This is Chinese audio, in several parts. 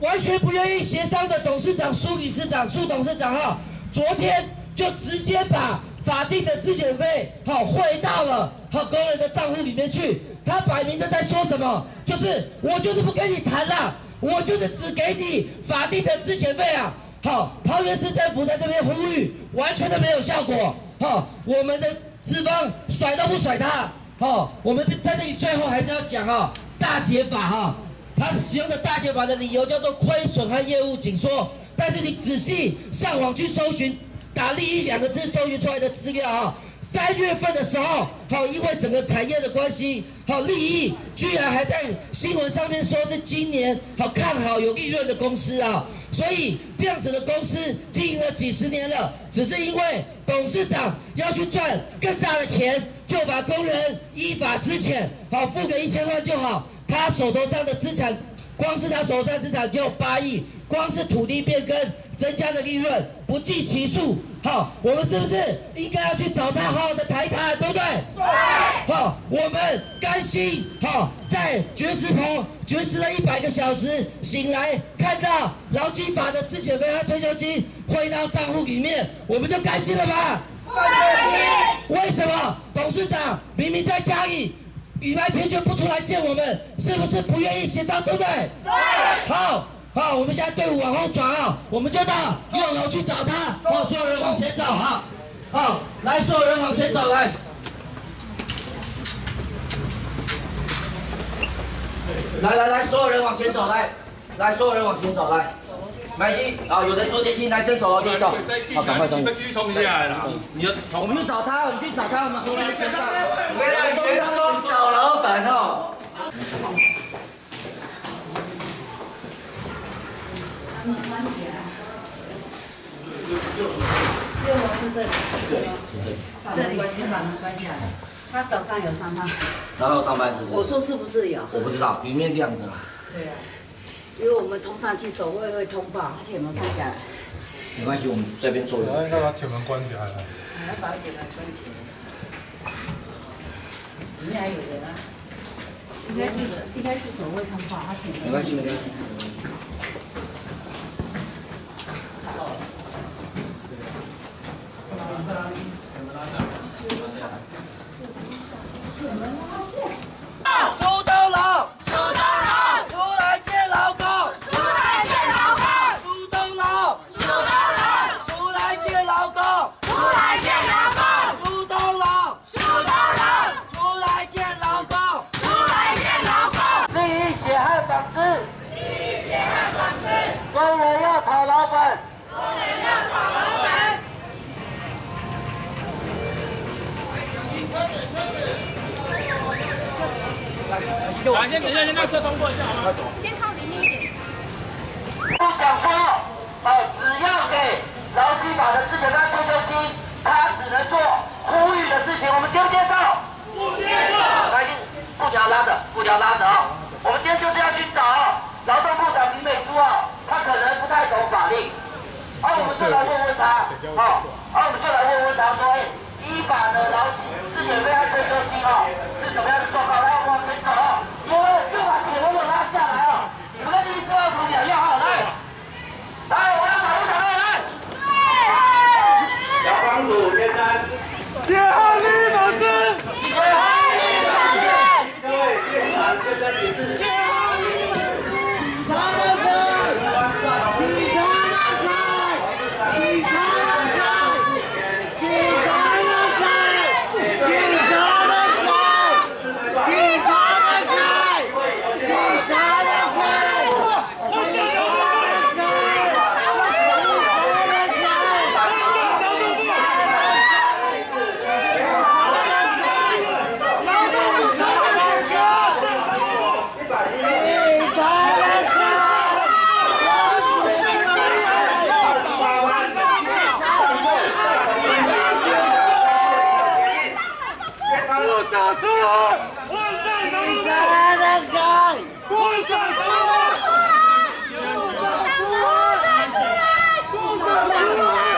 完全不愿意协商的董事长苏理事长苏董事长哈，昨天就直接把法定的资遣费好汇到了好工人的账户里面去。他摆明的在说什么？就是我就是不跟你谈了，我就是只给你法定的资遣费啊。好，桃园市政府在这边呼吁，完全的没有效果。好，我们的资方甩都不甩他。好，我们在这里最后还是要讲啊，大解法哈。他使用的大解法的理由叫做亏损和业务紧缩，但是你仔细上网去搜寻，打利益两个字搜寻出来的资料啊，三月份的时候，好，因为整个产业的关系，好，利益居然还在新闻上面说是今年好看好有利润的公司啊，所以这样子的公司经营了几十年了，只是因为董事长要去赚更大的钱，就把工人依法支遣，好付个一千万就好。他手头上的资产，光是他手上资产就有八亿，光是土地变更增加的利润不计其数。好，我们是不是应该要去找他好好的谈一谈，对不对？对。好，我们甘心好在绝食棚绝食了一百个小时，醒来看到劳基法的自遣费和退休金汇到账户里面，我们就甘心了吧？不甘心。为什么？董事长明明在家里。礼拜天就不出来见我们，是不是不愿意协商，对不对？对。好，好，我们现在队伍往后转啊，我们就到六楼去找他。好，所有人往前走，好，好，来，所有人往前走，来，来来来，所有人往前走，来，来，所有人往前走，来。麦西，啊，有人坐电梯，男生走，你走。好，赶快走。你们去找他，我们去找他，我们回来协商。回来，别光找老板哦。关起来。六楼是这里。这里。这里。关先把门关起来。他早上有上班。早上上班是不是？我说是不是有？我不知道，里。面亮着。对啊。因为我们通上去，守卫会通报，铁门关起来。没关系，我们这边做。来，要把铁门关起来。了。要，把铁门关起来。里。面还有人啊？应该是，应该是守卫通报，他铁门。没关系，没关系。来，先等一下，先让车通过一下啊。先靠里面一点。不想说，哦，只要给劳基法的资遣费、退休金，他只能做呼吁的事情。我们接不接受？不接受。来，布条拉着，布条拉着啊！我们今天就是要去找劳动部长林美珠啊，他可能不太懂法律，啊，我们就来问问他，好，啊，我们就来问问他说，哎，依法的劳基资遣费和退休金啊，是出来混蛋出来混蛋出来混蛋出来混蛋出来混蛋出来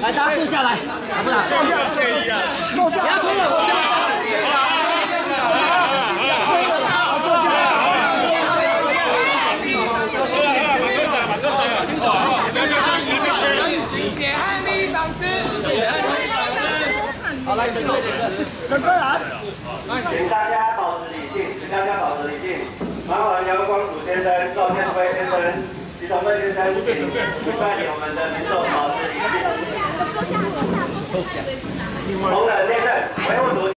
来大家坐下来。打不打好，来，陈队，陈队。请大家保持理性，请大家保持理性。麻烦杨光祖先生、赵建辉先生、徐同飞先生，请带领我们的民众保持理性。同仁先生，维护主。